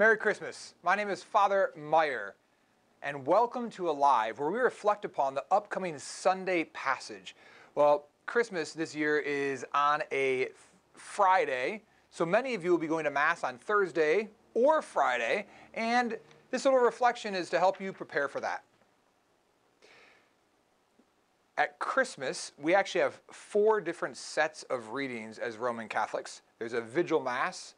Merry Christmas. My name is Father Meyer, and welcome to Alive, where we reflect upon the upcoming Sunday passage. Well, Christmas this year is on a Friday, so many of you will be going to Mass on Thursday or Friday, and this little reflection is to help you prepare for that. At Christmas, we actually have four different sets of readings as Roman Catholics. There's a vigil Mass,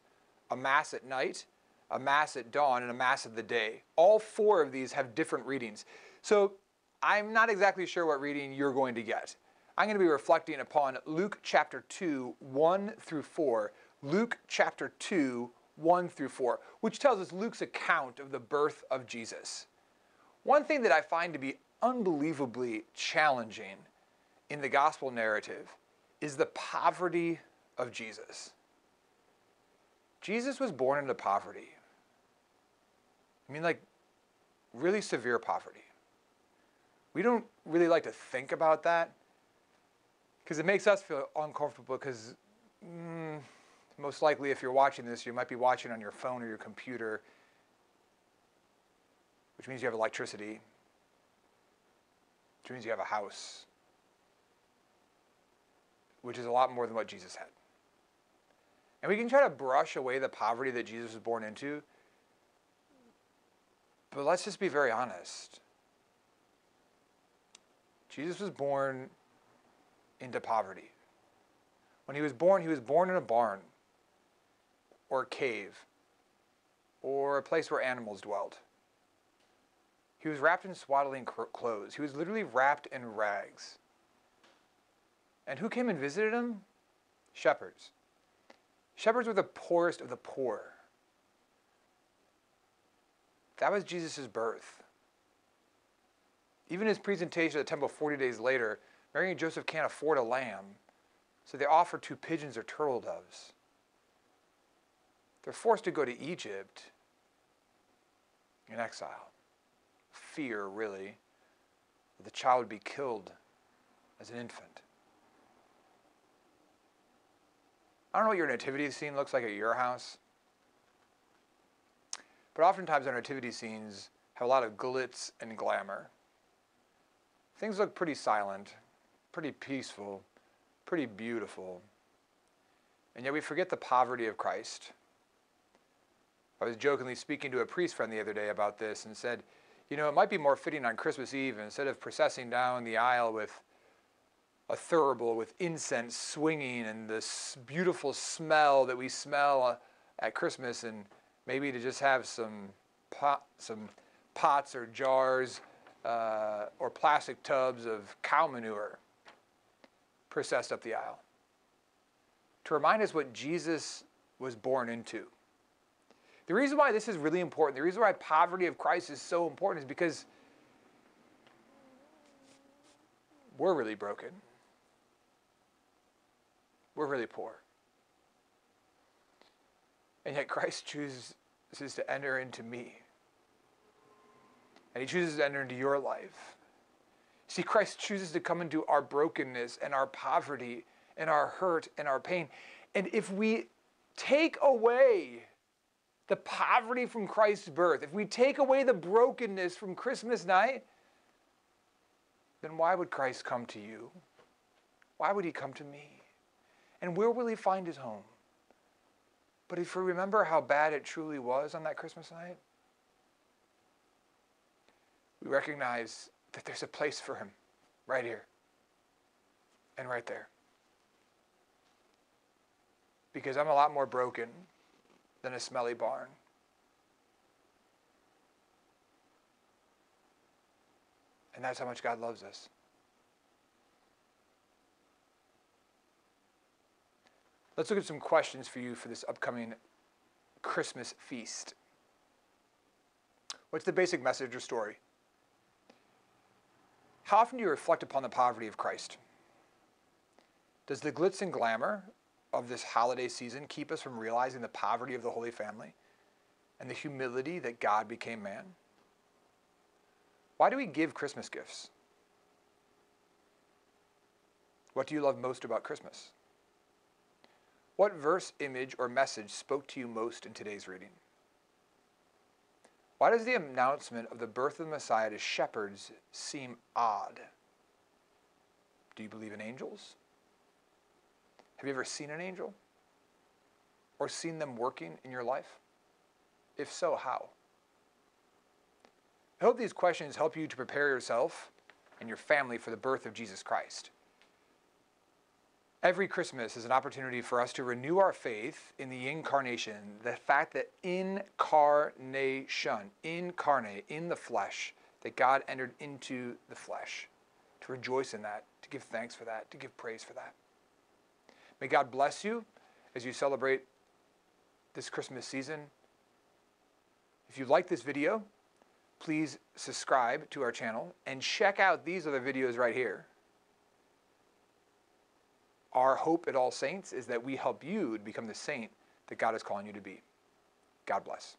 a Mass at night, a Mass at dawn, and a Mass of the day. All four of these have different readings. So I'm not exactly sure what reading you're going to get. I'm going to be reflecting upon Luke chapter 2, 1 through 4. Luke chapter 2, 1 through 4, which tells us Luke's account of the birth of Jesus. One thing that I find to be unbelievably challenging in the gospel narrative is the poverty of Jesus. Jesus was born into poverty. I mean, like, really severe poverty. We don't really like to think about that because it makes us feel uncomfortable because mm, most likely if you're watching this, you might be watching on your phone or your computer, which means you have electricity, which means you have a house, which is a lot more than what Jesus had. And we can try to brush away the poverty that Jesus was born into but let's just be very honest. Jesus was born into poverty. When he was born, he was born in a barn or a cave or a place where animals dwelled. He was wrapped in swaddling clothes. He was literally wrapped in rags. And who came and visited him? Shepherds. Shepherds were the poorest of the poor. That was Jesus' birth. Even his presentation at the temple 40 days later, Mary and Joseph can't afford a lamb, so they offer two pigeons or turtle doves. They're forced to go to Egypt in exile. Fear, really, that the child would be killed as an infant. I don't know what your nativity scene looks like at your house. But oftentimes our nativity scenes have a lot of glitz and glamour. Things look pretty silent, pretty peaceful, pretty beautiful. And yet we forget the poverty of Christ. I was jokingly speaking to a priest friend the other day about this and said, you know, it might be more fitting on Christmas Eve instead of processing down the aisle with a thurible with incense swinging and this beautiful smell that we smell uh, at Christmas and maybe to just have some pot, some pots or jars uh, or plastic tubs of cow manure processed up the aisle to remind us what Jesus was born into. The reason why this is really important, the reason why poverty of Christ is so important is because we're really broken. We're really poor. And yet Christ chooses to enter into me. And he chooses to enter into your life. See, Christ chooses to come into our brokenness and our poverty and our hurt and our pain. And if we take away the poverty from Christ's birth, if we take away the brokenness from Christmas night, then why would Christ come to you? Why would he come to me? And where will he find his home? But if we remember how bad it truly was on that Christmas night, we recognize that there's a place for him right here and right there. Because I'm a lot more broken than a smelly barn. And that's how much God loves us. Let's look at some questions for you for this upcoming Christmas feast. What's the basic message or story? How often do you reflect upon the poverty of Christ? Does the glitz and glamour of this holiday season keep us from realizing the poverty of the Holy Family and the humility that God became man? Why do we give Christmas gifts? What do you love most about Christmas? What verse, image, or message spoke to you most in today's reading? Why does the announcement of the birth of the Messiah to shepherds seem odd? Do you believe in angels? Have you ever seen an angel? Or seen them working in your life? If so, how? I hope these questions help you to prepare yourself and your family for the birth of Jesus Christ. Every Christmas is an opportunity for us to renew our faith in the incarnation, the fact that incarnation, incarnate, in the flesh, that God entered into the flesh, to rejoice in that, to give thanks for that, to give praise for that. May God bless you as you celebrate this Christmas season. If you like this video, please subscribe to our channel and check out these other videos right here. Our hope at All Saints is that we help you to become the saint that God is calling you to be. God bless.